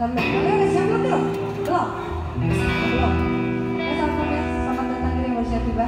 Kalian kalian udah siap belum? Belum? Belum? Ya, salam pemirsa, selamat datang di Indonesia Tiba.